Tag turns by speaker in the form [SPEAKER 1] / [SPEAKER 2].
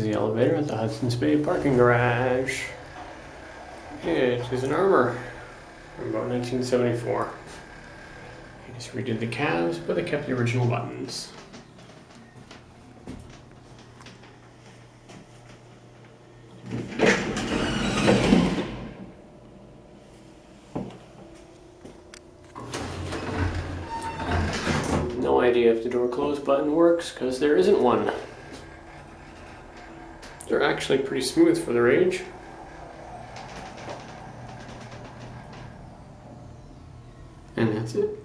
[SPEAKER 1] elevator at the Hudson's Bay parking garage. It is an armor from about 1974. They just redid the cabs, but they kept the original buttons. No idea if the door close button works because there isn't one. They're actually pretty smooth for their age. And that's it.